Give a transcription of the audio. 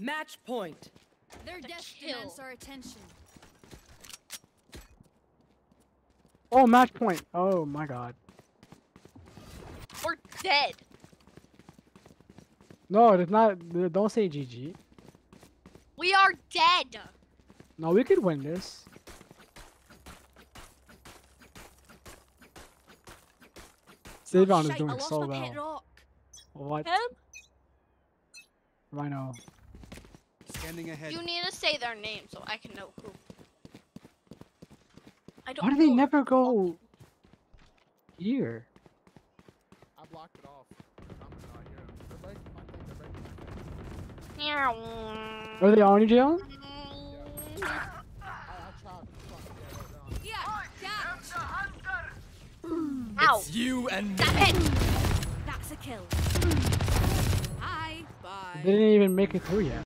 Match point. Their death kill. demands our attention. Oh, match point. Oh my god. We're dead. No, it's not. Don't say GG. We are dead. No, we could win this. Savion oh, is Shite, I doing lost so my well. rock. What? Him? Rhyno. Scanning ahead. You need to say their name so I can know who. I don't Why do they never go here? I blocked it off. I'm not here. They're breaking my thing. They're breaking my Are they on you, Jalen? I, I tried. Fuck, yeah, they're down. Ow. It's you and me. Stop it. That's a kill. Hi. Bye. They didn't even make it through yet.